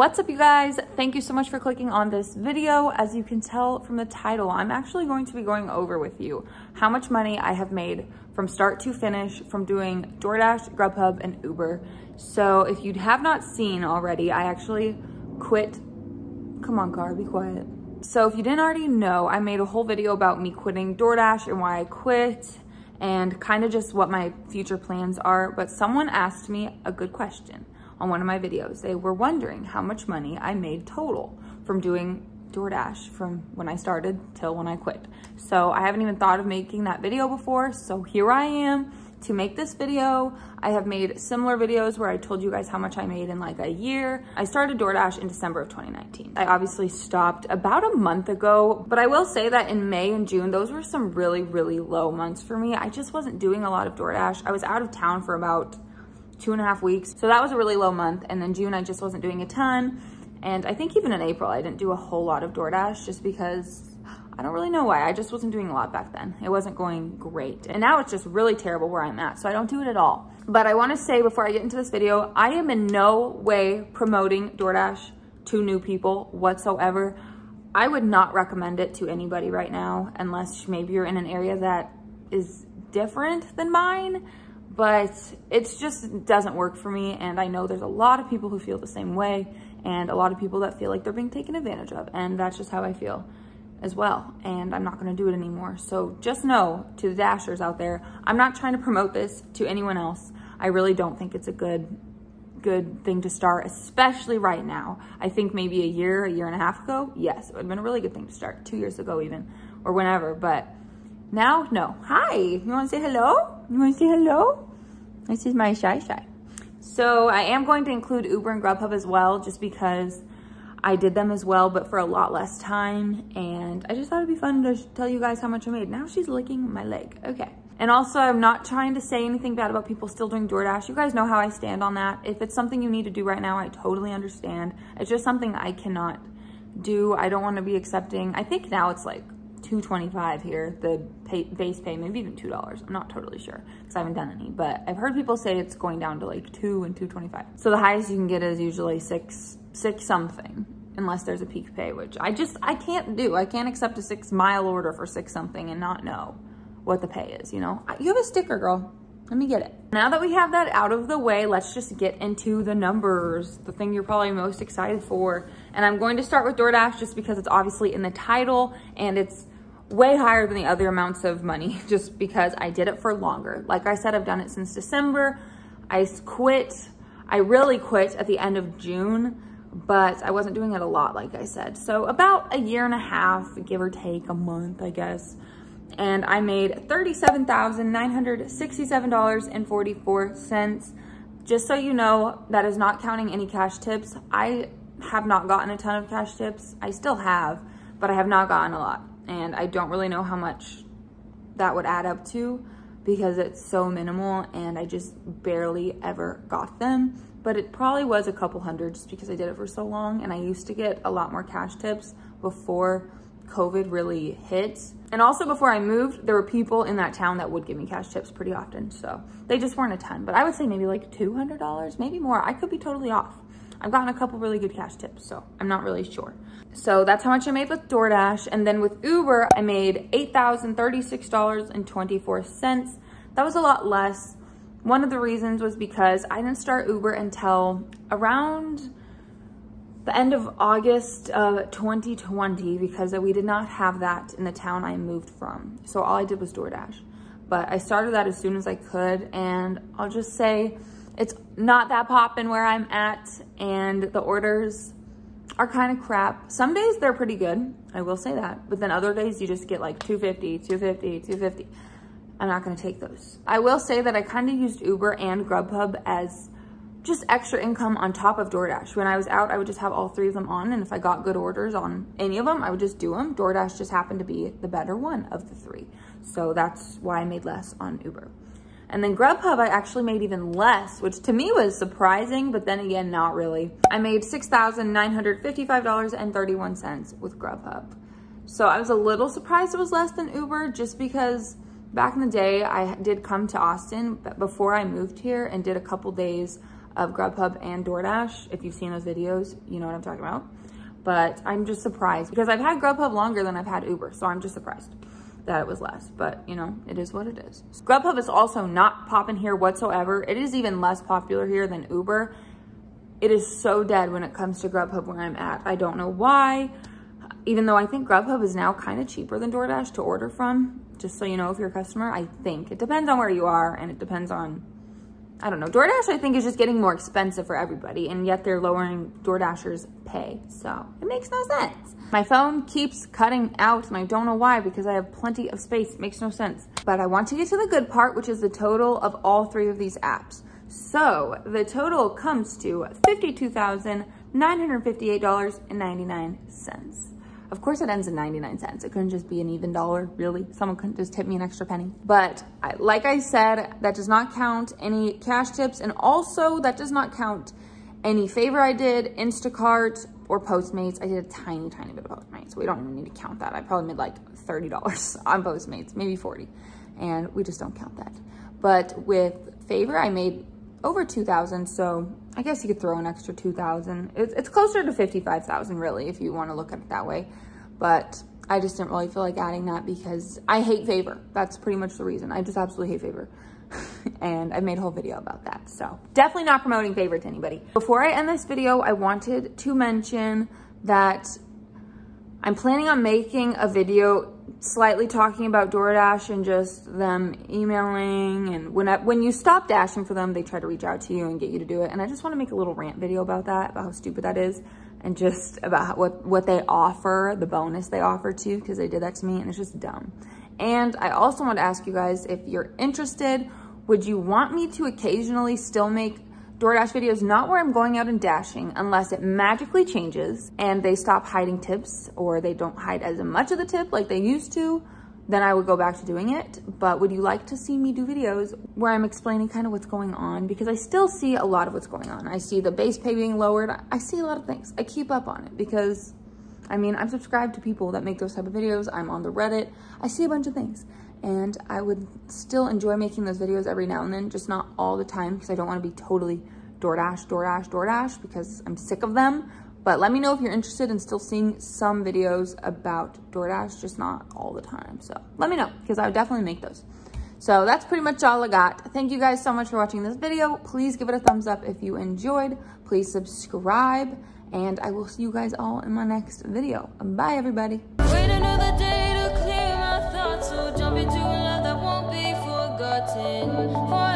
What's up you guys? Thank you so much for clicking on this video. As you can tell from the title, I'm actually going to be going over with you how much money I have made from start to finish from doing DoorDash, Grubhub, and Uber. So if you have not seen already, I actually quit. Come on car, be quiet. So if you didn't already know, I made a whole video about me quitting DoorDash and why I quit and kind of just what my future plans are. But someone asked me a good question on one of my videos. They were wondering how much money I made total from doing DoorDash from when I started till when I quit. So I haven't even thought of making that video before. So here I am to make this video. I have made similar videos where I told you guys how much I made in like a year. I started DoorDash in December of 2019. I obviously stopped about a month ago, but I will say that in May and June, those were some really, really low months for me. I just wasn't doing a lot of DoorDash. I was out of town for about two and a half weeks. So that was a really low month. And then June, I just wasn't doing a ton. And I think even in April, I didn't do a whole lot of DoorDash just because I don't really know why. I just wasn't doing a lot back then. It wasn't going great. And now it's just really terrible where I'm at. So I don't do it at all. But I want to say before I get into this video, I am in no way promoting DoorDash to new people whatsoever. I would not recommend it to anybody right now unless maybe you're in an area that is different than mine but it just doesn't work for me. And I know there's a lot of people who feel the same way and a lot of people that feel like they're being taken advantage of. And that's just how I feel as well. And I'm not gonna do it anymore. So just know to the dashers out there, I'm not trying to promote this to anyone else. I really don't think it's a good good thing to start, especially right now. I think maybe a year, a year and a half ago, yes, it would have been a really good thing to start, two years ago even, or whenever, but now, no. Hi, you wanna say hello? You wanna say hello? This is my Shy Shy. So I am going to include Uber and Grubhub as well, just because I did them as well, but for a lot less time. And I just thought it'd be fun to tell you guys how much I made. Now she's licking my leg. Okay. And also, I'm not trying to say anything bad about people still doing DoorDash. You guys know how I stand on that. If it's something you need to do right now, I totally understand. It's just something I cannot do. I don't want to be accepting. I think now it's like 225 here, the pay, base pay, maybe even $2. I'm not totally sure because I haven't done any, but I've heard people say it's going down to like two and 225. So the highest you can get is usually six, six something unless there's a peak pay, which I just, I can't do. I can't accept a six mile order for six something and not know what the pay is, you know? You have a sticker, girl. Let me get it. Now that we have that out of the way, let's just get into the numbers, the thing you're probably most excited for. And I'm going to start with DoorDash just because it's obviously in the title and it's way higher than the other amounts of money just because I did it for longer. Like I said, I've done it since December. I quit, I really quit at the end of June, but I wasn't doing it a lot, like I said. So about a year and a half, give or take a month, I guess. And I made $37,967.44. Just so you know, that is not counting any cash tips. I have not gotten a ton of cash tips. I still have, but I have not gotten a lot and I don't really know how much that would add up to because it's so minimal and I just barely ever got them. But it probably was a couple hundred just because I did it for so long and I used to get a lot more cash tips before COVID really hit. And also before I moved, there were people in that town that would give me cash tips pretty often. So they just weren't a ton, but I would say maybe like $200, maybe more. I could be totally off. I've gotten a couple really good cash tips, so I'm not really sure. So that's how much I made with DoorDash. And then with Uber, I made $8,036.24. That was a lot less. One of the reasons was because I didn't start Uber until around the end of August of 2020 because we did not have that in the town I moved from. So all I did was DoorDash. But I started that as soon as I could. And I'll just say it's not that poppin' where I'm at. And the orders are kind of crap. Some days they're pretty good. I will say that. But then other days you just get like 250, 250, 250. I'm not to take those. I will say that I kind of used Uber and Grubhub as just extra income on top of DoorDash. When I was out, I would just have all three of them on. And if I got good orders on any of them, I would just do them. DoorDash just happened to be the better one of the three. So that's why I made less on Uber. And then Grubhub, I actually made even less, which to me was surprising, but then again, not really. I made $6,955.31 with Grubhub. So I was a little surprised it was less than Uber just because back in the day, I did come to Austin before I moved here and did a couple days of Grubhub and DoorDash. If you've seen those videos, you know what I'm talking about. But I'm just surprised because I've had Grubhub longer than I've had Uber. So I'm just surprised that it was less, but you know, it is what it is. Grubhub is also not popping here whatsoever. It is even less popular here than Uber. It is so dead when it comes to Grubhub where I'm at. I don't know why, even though I think Grubhub is now kind of cheaper than DoorDash to order from, just so you know if you're a customer, I think. It depends on where you are and it depends on I don't know. DoorDash, I think, is just getting more expensive for everybody, and yet they're lowering DoorDashers' pay. So it makes no sense. My phone keeps cutting out, and I don't know why, because I have plenty of space. It makes no sense. But I want to get to the good part, which is the total of all three of these apps. So the total comes to $52,958.99. Of course it ends in 99 cents. It couldn't just be an even dollar, really. Someone couldn't just tip me an extra penny. But I, like I said, that does not count any cash tips. And also that does not count any favor I did, Instacart, or Postmates. I did a tiny, tiny bit of Postmates. We don't even need to count that. I probably made like $30 on Postmates, maybe 40. And we just don't count that. But with favor, I made over 2,000. So I guess you could throw an extra 2,000. It's, it's closer to 55,000 really, if you want to look at it that way. But I just didn't really feel like adding that because I hate favor. That's pretty much the reason. I just absolutely hate favor. and I've made a whole video about that. So definitely not promoting favor to anybody. Before I end this video, I wanted to mention that I'm planning on making a video slightly talking about DoorDash and just them emailing and when I, when you stop dashing for them, they try to reach out to you and get you to do it. And I just want to make a little rant video about that, about how stupid that is and just about what, what they offer, the bonus they offer to because they did that to me and it's just dumb. And I also want to ask you guys if you're interested, would you want me to occasionally still make DoorDash videos, not where I'm going out and dashing unless it magically changes and they stop hiding tips or they don't hide as much of the tip like they used to, then I would go back to doing it. But would you like to see me do videos where I'm explaining kind of what's going on? Because I still see a lot of what's going on. I see the base pay being lowered. I see a lot of things. I keep up on it because I mean, I'm subscribed to people that make those type of videos. I'm on the Reddit. I see a bunch of things and I would still enjoy making those videos every now and then, just not all the time because I don't want to be totally DoorDash, DoorDash, DoorDash because I'm sick of them. But let me know if you're interested in still seeing some videos about DoorDash, just not all the time. So let me know because I would definitely make those. So that's pretty much all I got. Thank you guys so much for watching this video. Please give it a thumbs up if you enjoyed. Please subscribe and I will see you guys all in my next video. Bye everybody jump into